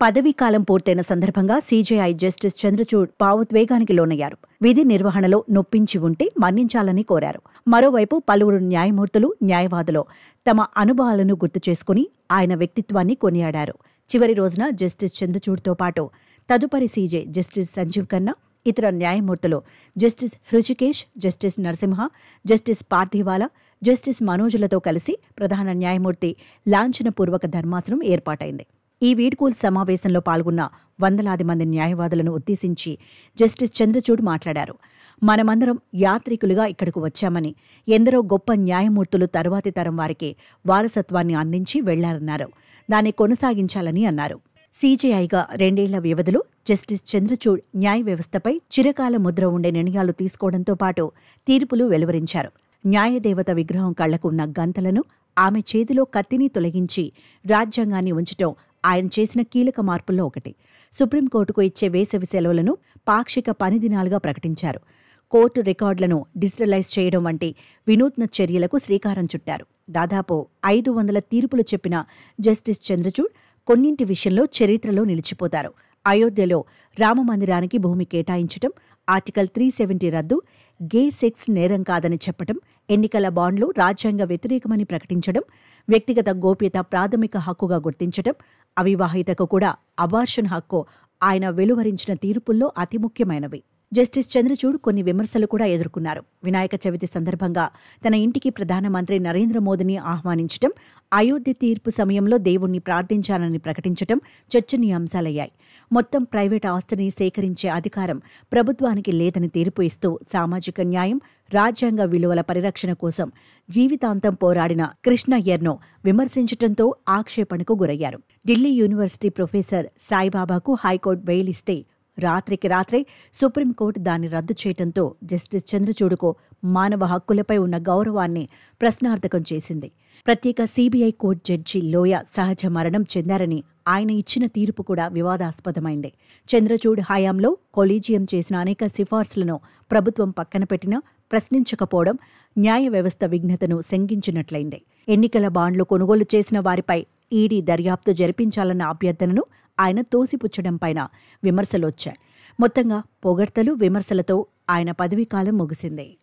పదవీకాలం పూర్తయిన సందర్భంగా సీజేఐ జస్టిస్ చంద్రచూడ్ భావోద్వేగానికి లోనయ్యారు. విధి నిర్వహణలో నొప్పించి ఉంటే మన్నించాలని కోరారు. మరోవైపు పలువురు న్యాయమూర్తులు న్యాయవాదులు తమ అనుభవాలను గుర్తు చేసుకుని ఆయన వ్యక్తిత్వాన్ని కొనియాడారు. చివరి రోజున జస్టిస్ చంద్రచూడ్తో పాటు తదుపరి సీజే జస్టిస్ సంజీవ్ ఖన్నా ఇతర న్యాయమూర్తులు justice Hrishikesh justice Narasimha justice Pardiwala justice మనోజులతో కలిసి ప్రధాన న్యాయమూర్తి లాంఛనపూర్వక ధర్మాసనం ఏర్పాటైంది. ఈ వీడ్కోల్ సమావేశంలో పాల్గొన్న వందలాది మంది న్యాయవాదులను ఉద్దేశించి జస్టిస్ చంద్రచూడ్ మాట్లాడారు. మనమందరం యాత్రికులుగా ఇక్కడకు వచ్చామని ఎందరో గొప్ప న్యాయమూర్తులు తరువాతి తరం వారికి వారసత్వాన్ని అందించి వెళ్ళారన్నారు. దాన్ని కొనసాగించాలని అన్నారు. సీజేఐగా రెండేళ్ళ వ్యవధిలో జస్టిస్ చంద్రచూడ్ న్యాయ వ్యవస్థపై చిరకాల ముద్ర ఉండే నిర్ణయాలు తీసుకోవడంతో పాటు తీర్పులు వెలువరించారు. న్యాయదేవత విగ్రహం కళ్ళకు ఉన్న గంతలను ఆమె చేతిలో కత్తిని తొలగించి రాజ్యాంగాన్ని ఉంచటం ఆయన చేసిన కీలక మార్పుల్లో ఒకటి. సుప్రీంకోర్టుకు ఇచ్చే వేసవి సెలవులను పాక్షిక పని దినాలుగా ప్రకటించారు. కోర్టు రికార్డులను డిజిటలైజ్ చేయడం వంటి వినూత్న చర్యలకు శ్రీకారం చుట్టారు. దాదాపు ఐదు వందల తీర్పులు చెప్పిన జస్టిస్ చంద్రచూడ్ కొన్నింటి విషయంలో చరిత్రలో నిలిచిపోతారు. అయోధ్యలో రామమందిరానికి భూమి కేటాయించటం ఆర్టికల్ త్రీ సెవెంటీ రద్దు గే సెక్స్ నేరం కాదని చెప్పటం ఎన్నికల బాండ్లు రాజ్యాంగ వ్యతిరేకమని ప్రకటించడం వ్యక్తిగత గోప్యత ప్రాథమిక హక్కుగా గుర్తించటం అవివాహితకు కూడా అబార్షన్ హక్కు ఆయన వెలువరించిన తీర్పుల్లో అతి ముఖ్యమైనవి. జస్టిస్ చంద్రచూడ్ కొన్ని విమర్శలు కూడా ఎదుర్కొన్నారు. వినాయక చవితి సందర్భంగా తన ఇంటికి ప్రధానమంత్రి నరేంద్ర మోదీని ఆహ్వానించటం అయోధ్య తీర్పు సమయంలో దేవుణ్ణి ప్రార్థించాలని ప్రకటించటం చర్చనీయాంశాలయ్యాయి. మొత్తం ప్రైవేట్ ఆస్తిని సేకరించే అధికారం ప్రభుత్వానికి లేదని తీర్పు ఇస్తూ సామాజిక న్యాయం రాజ్యాంగ విలువల పరిరక్షణ కోసం జీవితాంతం పోరాడిన కృష్ణయ్యర్ను విమర్శించటంతో ఆక్షేపణకు గురయ్యారు. ఢిల్లీ యూనివర్సిటీ ప్రొఫెసర్ సాయిబాబాకు హైకోర్టు బెయిల్ ఇస్తే రాత్రికి రాత్రే సుప్రీంకోర్టు దాన్ని రద్దు చేయటంతో జస్టిస్ చంద్రచూడుకు మానవ హక్కులపై ఉన్న గౌరవాన్ని ప్రశ్నార్థకం చేసింది. ప్రత్యేక సీబీఐ కోర్టు జడ్జి లోయ సహజ మరణం చెందారని ఆయన ఇచ్చిన తీర్పు కూడా వివాదాస్పదమైంది. చంద్రచూడ్ హయాంలో కొలీజియం చేసిన అనేక సిఫార్సులను ప్రభుత్వం పక్కన పెట్టినా ప్రశ్నించకపోవడం న్యాయ వ్యవస్థ విఘ్నతను శంకించినట్లయింది. ఎన్నికల బాండ్లు కొనుగోలు చేసిన వారిపై ఈడీ దర్యాప్తు జరిపించాలన్న అభ్యర్థనను ఆయన తోసిపుచ్చడంపైన విమర్శలొచ్చాయి. మొత్తంగా పొగడ్తలు విమర్శలతో ఆయన పదవీకాలం ముగిసింది.